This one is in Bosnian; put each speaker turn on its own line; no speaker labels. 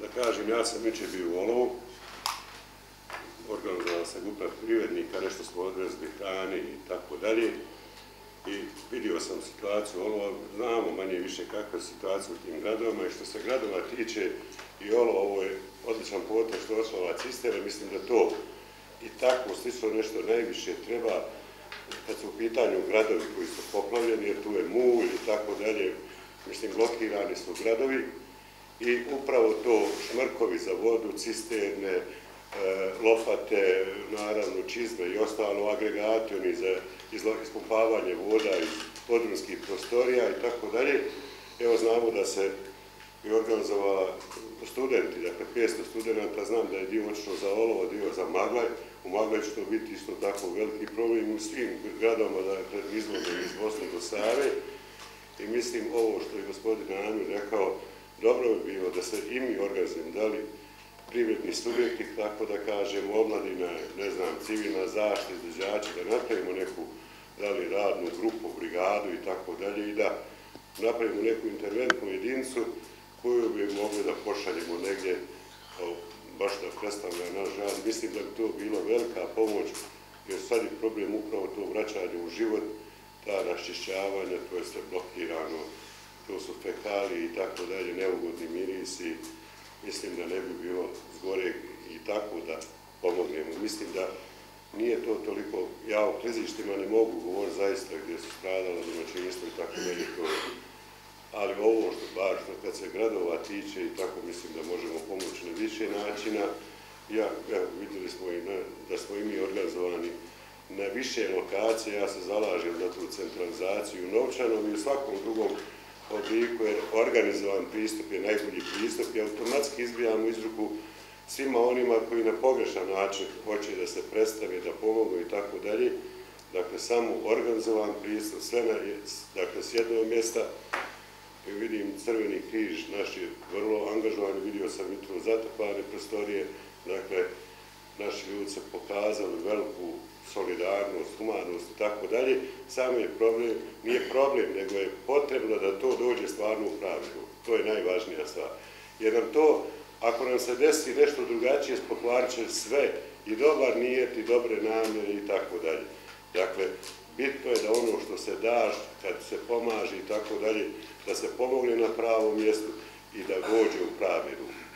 da kažem, ja sam juče bio u Olovu, organizovala se grupa privrednika, nešto smo odvezli hrane i tako dalje. I vidio sam situaciju Olova, znamo manje više kakva je situacija u tim gradovima i što se gradova tiče i Olovo, ovo je odličan potez što je ošla ova cistera, mislim da to i tako slično nešto najviše treba kad su u pitanju gradovi koji su poplavljeni, jer tu je mulj i tako dalje, mislim, blokirani su gradovi i upravo to šmrkovi za vodu, cisterne, lofate, lopate, naravno čizme i ostalo agregati, oni za ispumpavanje voda iz podrumskih prostorija i tako dalje. Evo znamo da se je organizovala studenti, dakle 500 studenta, znam da je dio očno za Olovo, dio za Maglaj. U Maglaj će to biti isto tako veliki problem u svim gradovima, dakle izvodom iz Bosne do Save. I mislim ovo što je gospodin Anju rekao, dobro bi bilo da se i mi organizujemo, da li privredni subjekti, tako da kažem, omladina, ne znam, civilna zaštita, izdeđači, da napravimo neku da li radnu grupu, brigadu i tako dalje i da napravimo neku interventnu jedincu koju bi mogli da pošaljemo negdje, baš da predstavlja naš rad. Mislim da bi to bila velika pomoć, jer sad je problem upravo to vraćanje u život, ta raščišćavanja, to je sve blokirano, to su fekali i tako dalje, neugodni mirisi. Mislim da ne bi bilo zgore i tako da pomognemo. Mislim da nije to toliko, ja o klizištima ne mogu govoriti zaista gdje su stradala domaćinstvo i tako dalje, to ali ovo što baš što kad se gradova tiče i tako mislim da možemo pomoći na više načina. Ja, evo, vidjeli smo i na, da smo i mi organizovani na više lokacije, ja se zalažem za tu centralizaciju novčanom i u svakom drugom obliku je organizovan pristup, je najbolji pristup i automatski izbijamo izruku svima onima koji na pogrešan način hoće da se predstave, da pomogu i tako dalje. Dakle, samo organizovan pristup, sve na, dakle, s jednog mjesta, vidim Crveni križ, naš je vrlo angažovan, vidio sam jutro zatopane prostorije, dakle, naši ljudi se pokazali veliku solidarnost, humanost i tako dalje. Samo je problem, nije problem, nego je potrebno da to dođe stvarno u pravilu. To je najvažnija stvar. Jer nam to, ako nam se desi nešto drugačije, spokvarit će sve i dobar nijet i dobre namjere i tako dalje. Dakle, bitno je da ono što se daš, kad se pomaže i tako dalje, da se pomogne na pravom mjestu i da dođe u pravi ruku.